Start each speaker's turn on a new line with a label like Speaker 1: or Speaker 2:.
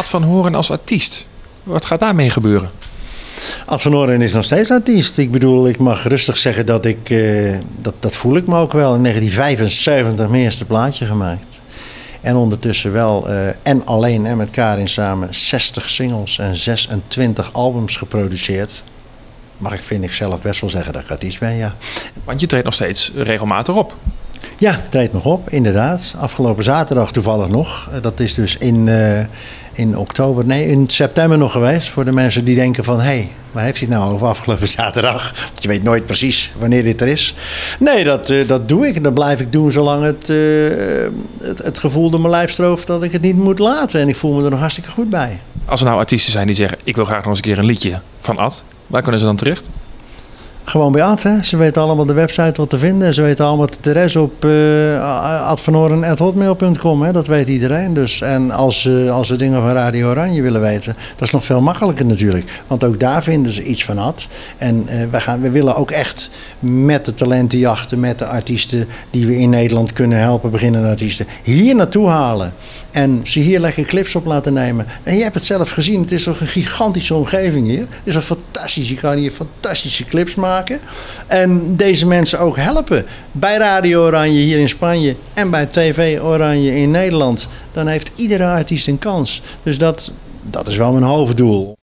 Speaker 1: Ad van Horen als artiest. Wat gaat daarmee gebeuren?
Speaker 2: Ad van Horen is nog steeds artiest. Ik bedoel, ik mag rustig zeggen dat ik, eh, dat, dat voel ik me ook wel. In 1975 mijn eerste plaatje gemaakt. En ondertussen wel, eh, en alleen en met Karin samen, 60 singles en 26 albums geproduceerd. Mag ik, vind ik zelf best wel zeggen dat ik artiest ben, ja.
Speaker 1: Want je treedt nog steeds regelmatig op.
Speaker 2: Ja, treedt nog op, inderdaad. Afgelopen zaterdag toevallig nog. Eh, Dat is dus in, eh, in oktober, nee, in september nog geweest. Voor de mensen die denken van, hé, hey, waar heeft hij het nou over afgelopen zaterdag? Want je weet nooit precies wanneer dit er is. Nee, dat, eh, dat doe ik en dat blijf ik doen zolang het, het, het gevoel door mijn lijf strooft dat ik het niet moet laten. En ik voel me er nog hartstikke goed bij.
Speaker 1: Als er nou artiesten zijn die zeggen: Ik wil graag nog eens een keer een liedje van Ad, waar kunnen ze dan terecht?
Speaker 2: Gewoon bij Ad, hè. Ze weten allemaal de website wat te vinden. Ze weten allemaal het adres op uh, advanoren.hotmail.com. hè. Dat weet iedereen. Dus, en als, ze als ze dingen van Radio Oranje willen weten, dat is nog veel makkelijker natuurlijk. Want ook daar vinden ze iets van Ad. En eh, we, gaan, we willen ook echt met de talentenjachten, met de artiesten die we in Nederland kunnen helpen, beginnende artiesten, hier naartoe halen. En ze hier lekker clips op laten nemen. En je hebt het zelf gezien, het is toch een gigantische omgeving hier. Het is een fantastisch, je kan hier fantastische clips En deze mensen ook helpen. Bij Radio Oranje hier in Spanje en bij TV Oranje in Nederland. Dan heeft iedere artiest een kans. Dus dat, dat is wel mijn hoofddoel.